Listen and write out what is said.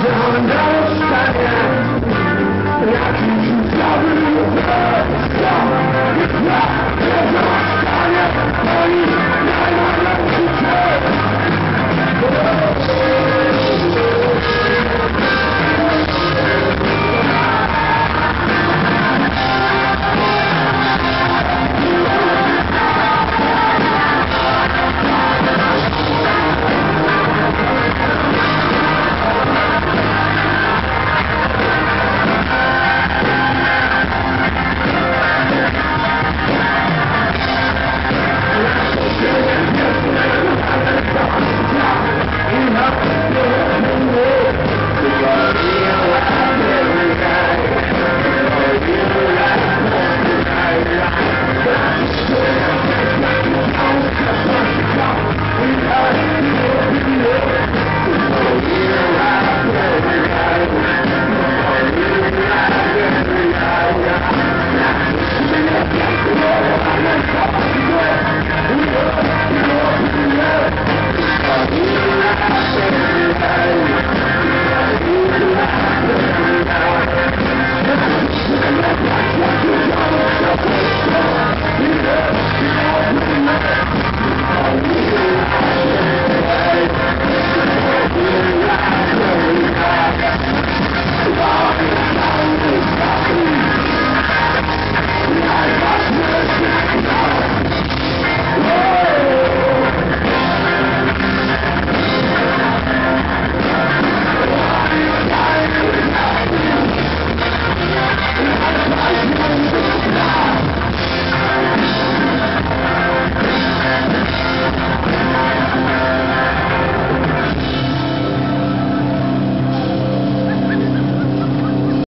Yeah.